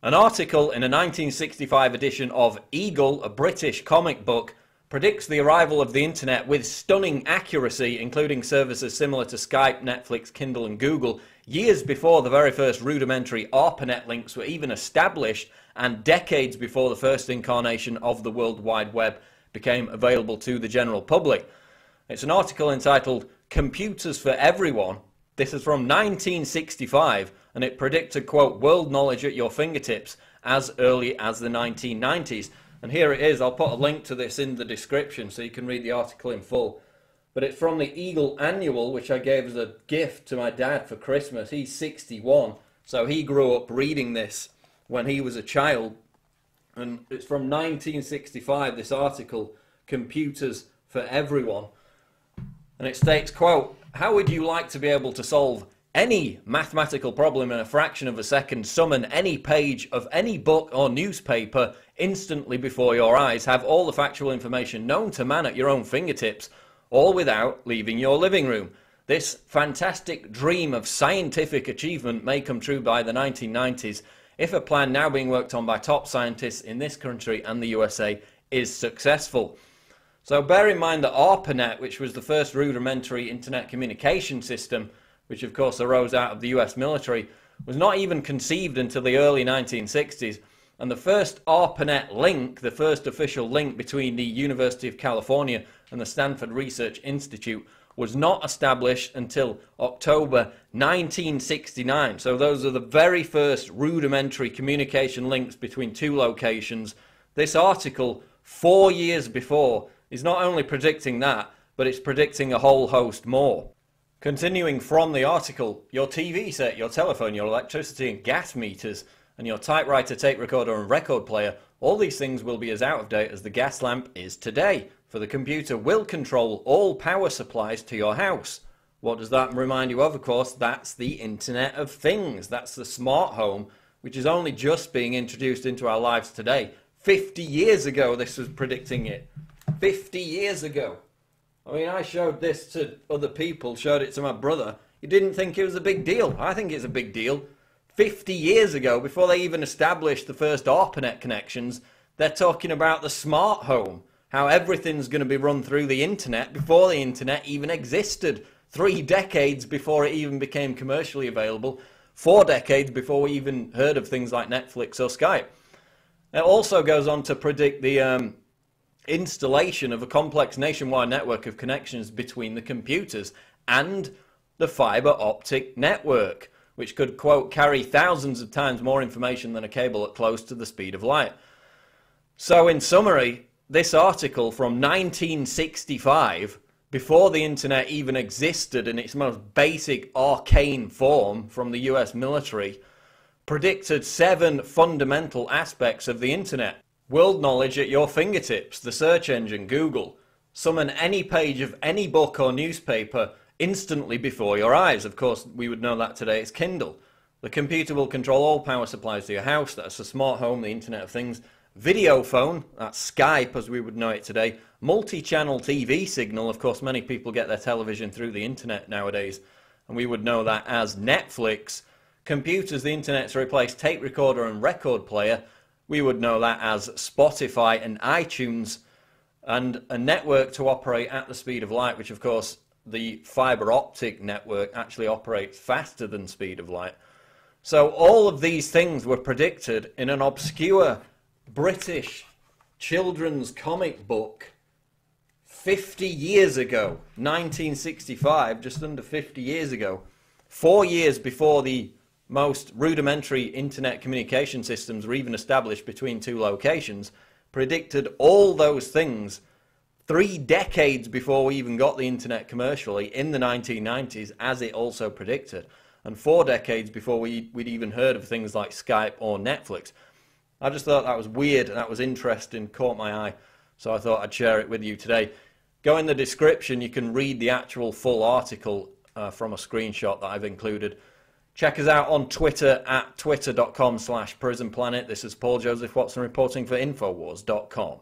An article in a 1965 edition of Eagle, a British comic book, predicts the arrival of the internet with stunning accuracy, including services similar to Skype, Netflix, Kindle, and Google, years before the very first rudimentary ARPANET links were even established, and decades before the first incarnation of the World Wide Web became available to the general public. It's an article entitled Computers for Everyone. This is from 1965 and it predicted, quote, world knowledge at your fingertips as early as the 1990s. And here it is. I'll put a link to this in the description so you can read the article in full. But it's from the Eagle Annual, which I gave as a gift to my dad for Christmas. He's 61, so he grew up reading this when he was a child. And it's from 1965, this article, Computers for Everyone. And it states, quote, How would you like to be able to solve any mathematical problem in a fraction of a second, summon any page of any book or newspaper instantly before your eyes, have all the factual information known to man at your own fingertips, all without leaving your living room. This fantastic dream of scientific achievement may come true by the 1990s if a plan now being worked on by top scientists in this country and the USA is successful. So bear in mind that ARPANET, which was the first rudimentary internet communication system, which of course arose out of the US military, was not even conceived until the early 1960s. And the first ARPANET link, the first official link between the University of California and the Stanford Research Institute, was not established until October 1969. So those are the very first rudimentary communication links between two locations. This article, four years before, is not only predicting that, but it's predicting a whole host more. Continuing from the article, your TV set, your telephone, your electricity and gas meters, and your typewriter, tape recorder, and record player, all these things will be as out of date as the gas lamp is today, for the computer will control all power supplies to your house. What does that remind you of? Of course, that's the Internet of Things. That's the smart home, which is only just being introduced into our lives today. 50 years ago, this was predicting it. 50 years ago. I mean, I showed this to other people, showed it to my brother. He didn't think it was a big deal. I think it's a big deal. 50 years ago, before they even established the first ARPANET connections, they're talking about the smart home, how everything's going to be run through the internet before the internet even existed. Three decades before it even became commercially available, four decades before we even heard of things like Netflix or Skype. It also goes on to predict the um, installation of a complex nationwide network of connections between the computers and the fiber optic network, which could, quote, carry thousands of times more information than a cable at close to the speed of light. So, in summary, this article from 1965, before the internet even existed in its most basic arcane form from the US military, predicted seven fundamental aspects of the internet. World knowledge at your fingertips, the search engine Google. Summon any page of any book or newspaper instantly before your eyes. Of course, we would know that today it's Kindle. The computer will control all power supplies to your house, that's the smart home, the Internet of Things. Video phone, that's Skype as we would know it today. Multi channel TV signal, of course, many people get their television through the internet nowadays, and we would know that as Netflix. Computers, the internet to replace tape recorder and record player we would know that as Spotify and iTunes, and a network to operate at the speed of light, which of course the fiber optic network actually operates faster than speed of light. So all of these things were predicted in an obscure British children's comic book 50 years ago, 1965, just under 50 years ago, four years before the most rudimentary internet communication systems were even established between two locations, predicted all those things three decades before we even got the internet commercially in the 1990s, as it also predicted, and four decades before we, would even heard of things like Skype or Netflix. I just thought that was weird and that was interesting, caught my eye, so I thought I'd share it with you today. Go in the description, you can read the actual full article uh, from a screenshot that I've included. Check us out on Twitter at twitter.com slash prisonplanet. This is Paul Joseph Watson reporting for Infowars.com.